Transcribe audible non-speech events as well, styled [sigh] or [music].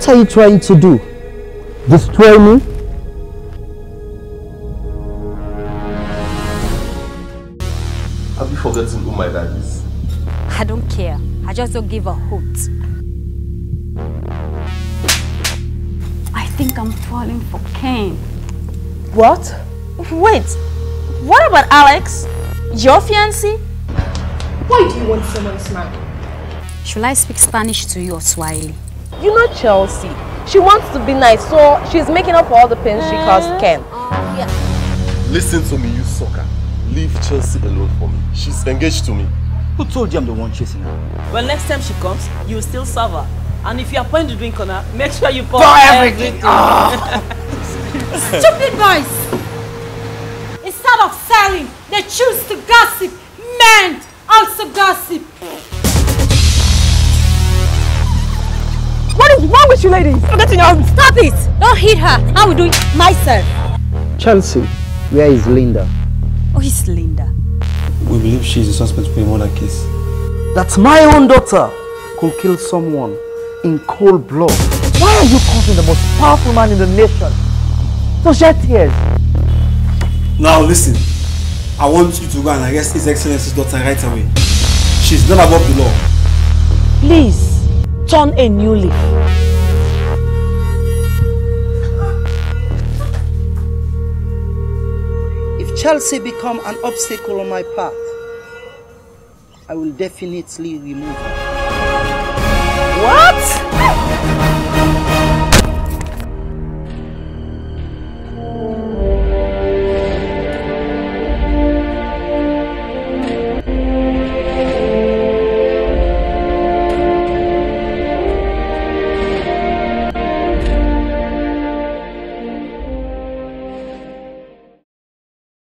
What are you trying to do? Destroy me? Have you forgotten who my dad is? I don't care. I just don't give a hoot. I think I'm falling for Ken. What? Wait, what about Alex? Your fiancé? Why do you want someone smart? Should I speak Spanish to you or Swahili? You know Chelsea. She wants to be nice, so she's making up for all the pain she caused uh, Ken. Oh, Listen to me, you sucker. Leave Chelsea alone for me. She's engaged to me. Who told you I'm the one chasing her? Well, next time she comes, you will still serve her. And if you are pouring the drink on her, make sure you pour Pour everything. [laughs] Ah. Stupid boys! Instead of selling, they choose to gossip. Men also gossip. You ladies? I'm getting out. Oh, stop it! Don't hit her. I will do it myself. Chelsea, where is Linda? Oh, it's Linda. We believe she's a suspect for a murder case. That my own daughter could kill someone in cold blood. Why are you causing the most powerful man in the nation to shed tears? Now listen, I want you to go and arrest His Excellency's daughter right away. She's not above the law. Please, turn a new leaf. Chelsea become an obstacle on my path, I will definitely remove her. What?